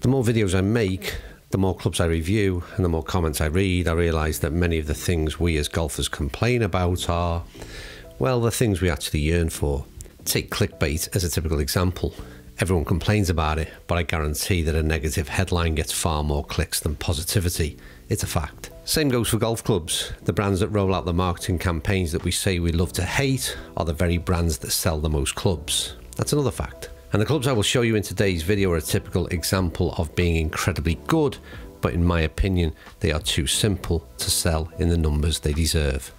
The more videos I make, the more clubs I review and the more comments I read, I realise that many of the things we as golfers complain about are, well, the things we actually yearn for. Take clickbait as a typical example. Everyone complains about it, but I guarantee that a negative headline gets far more clicks than positivity. It's a fact. Same goes for golf clubs. The brands that roll out the marketing campaigns that we say we love to hate are the very brands that sell the most clubs. That's another fact. And the clubs I will show you in today's video are a typical example of being incredibly good, but in my opinion, they are too simple to sell in the numbers they deserve.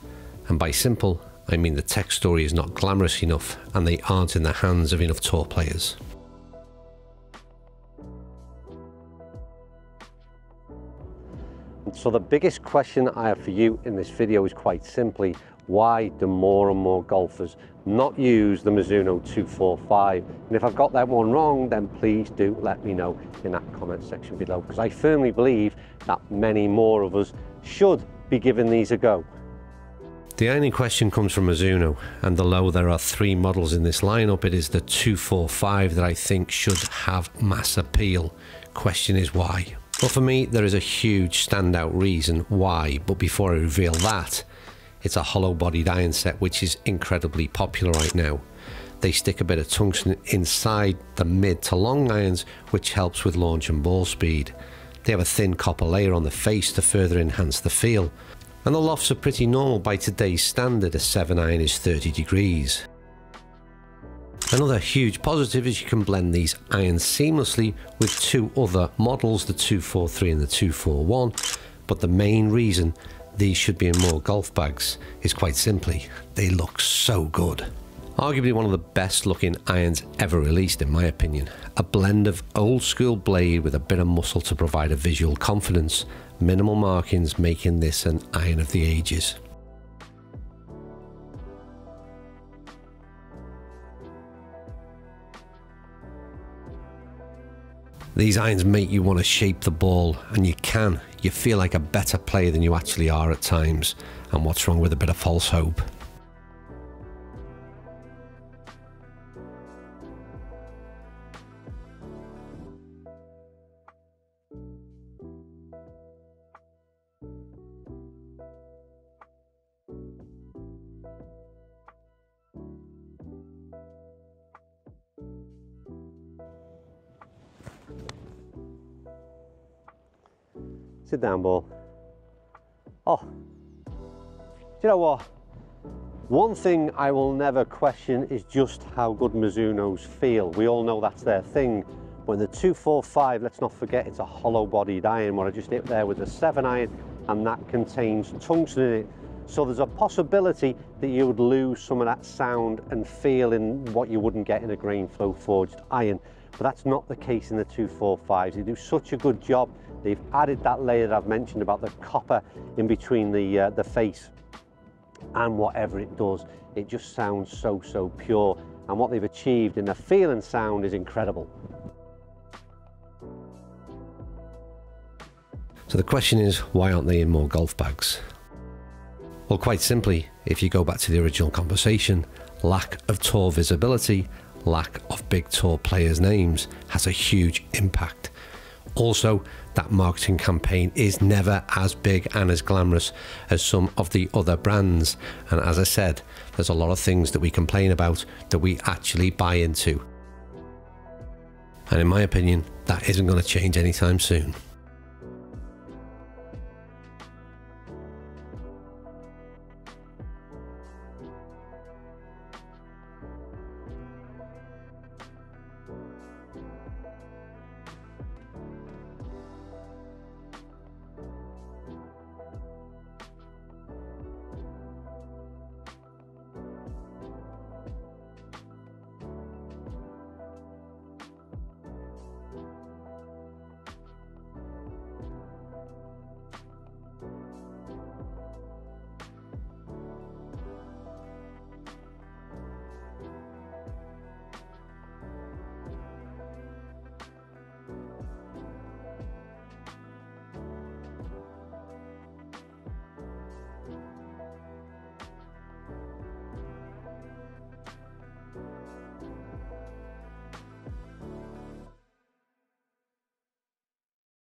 And by simple, I mean the tech story is not glamorous enough and they aren't in the hands of enough tour players. So the biggest question I have for you in this video is quite simply, why do more and more golfers not use the Mizuno 245 and if I've got that one wrong then please do let me know in that comment section below because I firmly believe that many more of us should be giving these a go. The only question comes from Mizuno, and although there are three models in this lineup, it is the 245 that I think should have mass appeal. Question is why? Well, for me, there is a huge standout reason why, but before I reveal that, it's a hollow bodied iron set which is incredibly popular right now. They stick a bit of tungsten inside the mid to long irons which helps with launch and ball speed. They have a thin copper layer on the face to further enhance the feel. And the lofts are pretty normal by today's standard, a 7 iron is 30 degrees. Another huge positive is you can blend these irons seamlessly with two other models, the 243 and the 241, but the main reason these should be in more golf bags is quite simply they look so good. Arguably one of the best looking irons ever released in my opinion. A blend of old school blade with a bit of muscle to provide a visual confidence, minimal markings making this an iron of the ages. These irons make you want to shape the ball, and you can. You feel like a better player than you actually are at times. And what's wrong with a bit of false hope? Sit down. Oh, do you know what? One thing I will never question is just how good Mizuno's feel. We all know that's their thing. But the 245, let's not forget it's a hollow bodied iron. What I just hit there with a 7 iron, and that contains tungsten in it. So there's a possibility that you would lose some of that sound and feel in what you wouldn't get in a grain flow forged iron. But that's not the case in the 245s. They do such a good job They've added that layer that I've mentioned about the copper in between the, uh, the face and whatever it does, it just sounds so, so pure. And what they've achieved in the feel and sound is incredible. So the question is, why aren't they in more golf bags? Well, quite simply, if you go back to the original conversation, lack of tour visibility, lack of big tour players' names has a huge impact. Also, that marketing campaign is never as big and as glamorous as some of the other brands. And as I said, there's a lot of things that we complain about that we actually buy into. And in my opinion, that isn't going to change anytime soon.